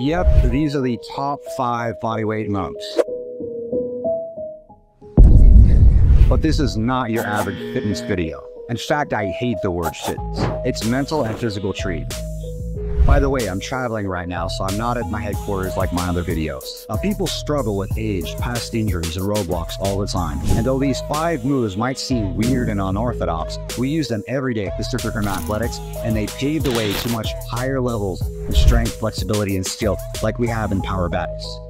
Yep, these are the top five bodyweight moves. But this is not your average fitness video. In fact, I hate the word fitness. It's mental and physical treatment. By the way, I'm traveling right now, so I'm not at my headquarters like my other videos. Now, people struggle with age, past injuries, and roadblocks all the time. And though these five moves might seem weird and unorthodox, we use them every day at Pacific Rim Athletics, and they pave the way to much higher levels of strength, flexibility, and skill like we have in Powerbatics.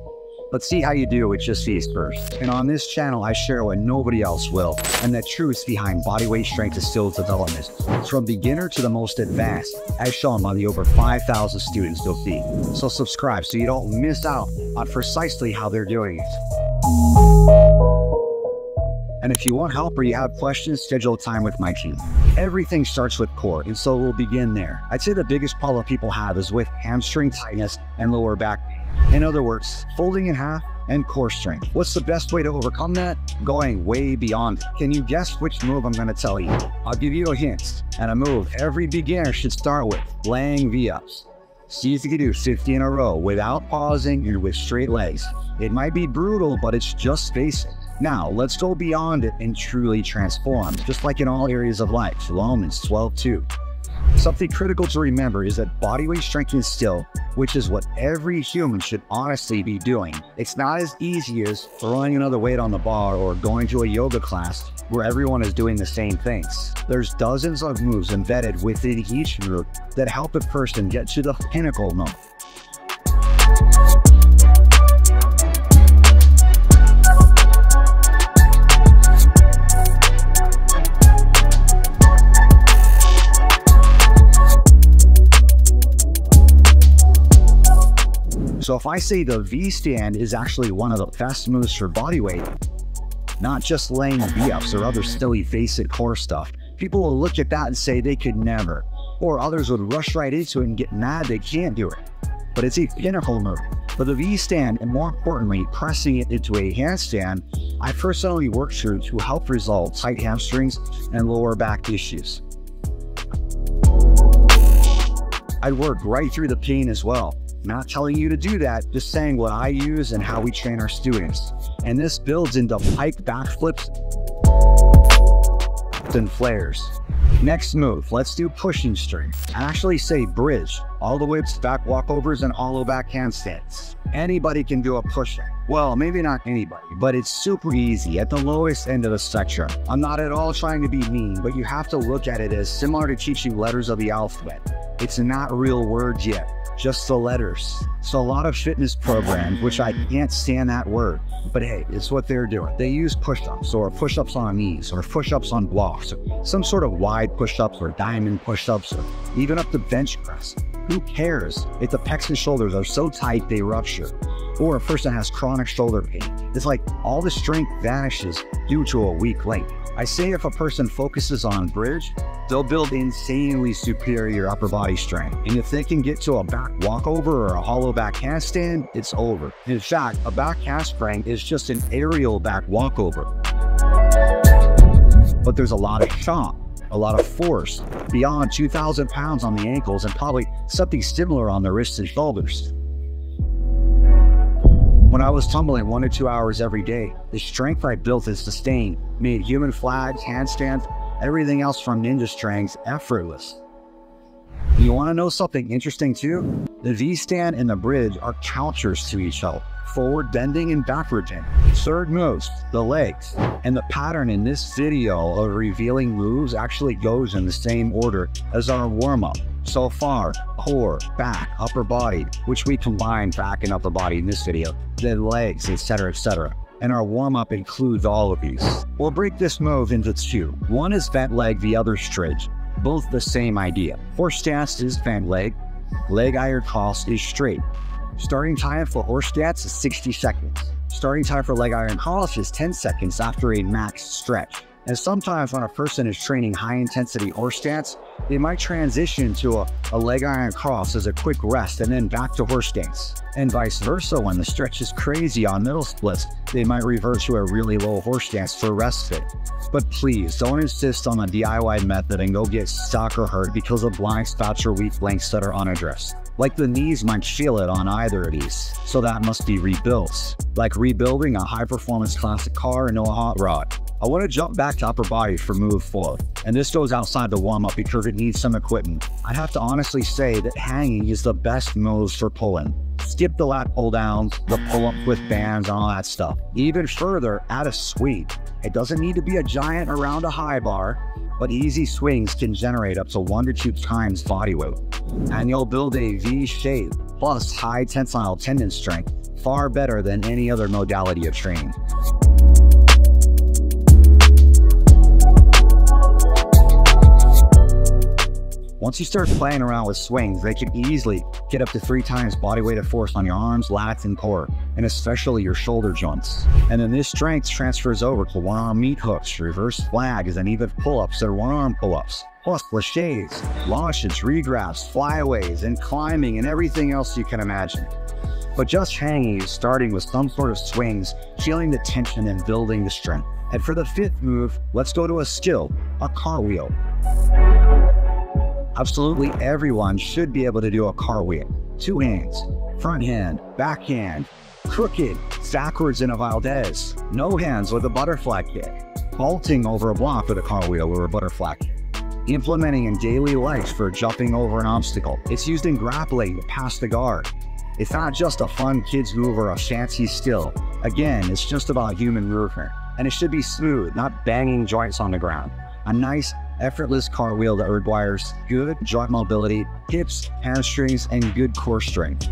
Let's see how you do with just these first. And on this channel, I share what nobody else will, and the truths behind bodyweight strength skills development, from beginner to the most advanced, as shown by the over 5,000 students you'll see. So subscribe so you don't miss out on precisely how they're doing it. And if you want help or you have questions, schedule time with my team. Everything starts with core, and so we'll begin there. I'd say the biggest problem people have is with hamstring tightness and lower back pain. In other words, folding in half and core strength. What's the best way to overcome that? Going way beyond. Can you guess which move I'm gonna tell you? I'll give you a hint and a move every beginner should start with, laying V-ups. See if you can do 50 in a row without pausing and with straight legs. It might be brutal, but it's just basic. Now, let's go beyond it and truly transform, just like in all areas of life. Romans 12 2. Something critical to remember is that bodyweight strength is still, which is what every human should honestly be doing. It's not as easy as throwing another weight on the bar or going to a yoga class where everyone is doing the same things. There's dozens of moves embedded within each move that help a person get to the pinnacle move. So if I say the V stand is actually one of the best moves for bodyweight, not just laying V-ups or other silly basic core stuff, people will look at that and say they could never. Or others would rush right into it and get mad they can't do it. But it's a pinnacle move. For the V stand, and more importantly, pressing it into a handstand, I personally work through to help resolve tight hamstrings and lower back issues. I'd work right through the pain as well. Not telling you to do that, just saying what I use and how we train our students. And this builds into pike backflips and flares. Next move, let's do pushing string. I actually say bridge, all the whips, back walkovers, and hollow back handstands. Anybody can do a push-up. Well, maybe not anybody, but it's super easy at the lowest end of the spectrum. I'm not at all trying to be mean, but you have to look at it as similar to teaching letters of the alphabet. It's not real words yet just the letters. So a lot of fitness programs, which I can't stand that word, but hey, it's what they're doing. They use push-ups or push-ups on knees or push-ups on blocks, some sort of wide push-ups or diamond push-ups, or even up to bench press. Who cares if the pecs and shoulders are so tight they rupture? Or a person has chronic shoulder pain. It's like all the strength vanishes due to a weak link. I say if a person focuses on bridge, they'll build insanely superior upper body strength. And if they can get to a back walkover or a hollow back handstand, it's over. In fact, a back handspring is just an aerial back walkover. But there's a lot of shock, a lot of force, beyond 2,000 pounds on the ankles and probably something similar on the wrists and shoulders. When I was tumbling one to two hours every day, the strength I built and sustained made human flags, handstands, everything else from ninja strings effortless. You want to know something interesting too? The V-stand and the bridge are counters to each other, forward bending and backward bending. Third moves, the legs. And the pattern in this video of revealing moves actually goes in the same order as our warm-up. So far, core, back, upper body, which we combine back and upper body in this video, then legs, etc., etc. And our warm-up includes all of these. We'll break this move into two. One is bent leg, the other straight. Both the same idea. Horse stance is bent leg, leg iron cross is straight. Starting time for horse stance is 60 seconds. Starting time for leg iron cross is 10 seconds after a max stretch. And sometimes when a person is training high intensity horse stance, they might transition to a, a, leg iron cross as a quick rest and then back to horse stance. And vice versa, when the stretch is crazy on middle splits, they might revert to a really low horse stance for rest fit. But please don't insist on a DIY method and go get stuck or hurt because of blind spots or weak links that are unaddressed. Like the knees might feel it on either of these, so that must be rebuilt. Like rebuilding a high-performance classic car into a hot rod. I want to jump back to upper body for move four, and this goes outside the warm-up because it needs some equipment. I have to honestly say that hanging is the best moves for pulling. Skip the lat pull downs, the pull up with bands, and all that stuff. Even further, add a sweep. It doesn't need to be a giant around a high bar, but easy swings can generate up to one to two times body weight. And you'll build a V shape plus high tensile tendon strength, far better than any other modality of training. Once you start playing around with swings, they can easily get up to three times body weight of force on your arms, lats, and core, and especially your shoulder joints. And then this strength transfers over to one-arm meat hooks, reverse flags, and even pull-ups or one-arm pull-ups, plus laches, launches, regrabs, flyaways, and climbing, and everything else you can imagine. But just hanging is starting with some sort of swings, feeling the tension and building the strength. And for the fifth move, let's go to a skill, a cartwheel. Absolutely everyone should be able to do a cartwheel. Two hands, front hand, back hand, crooked, backwards in a Valdez, no hands with a butterfly kick, vaulting over a block with a cartwheel or a butterfly kick. Implementing in daily life for jumping over an obstacle. It's used in grappling to pass the guard. It's not just a fun kid's move or a fancy skill. Again, it's just about human movement. And it should be smooth, not banging joints on the ground. A nice, effortless cartwheel that requires good joint mobility, hips, hamstrings, and good core strength.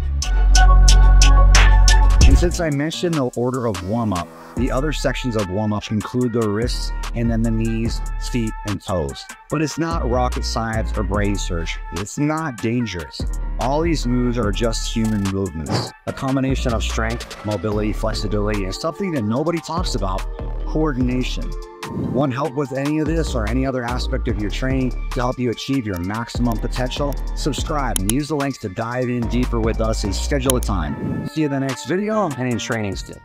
And since I mentioned the order of warm-up, the other sections of warm-up include the wrists and then the knees, feet, and toes. But it's not rocket science or brain surgery. It's not dangerous. All these moves are just human movements. A combination of strength, mobility, flexibility, and something that nobody talks about, coordination. Want help with any of this or any other aspect of your training to help you achieve your maximum potential? Subscribe and use the links to dive in deeper with us and schedule a time. See you in the next video and in training still.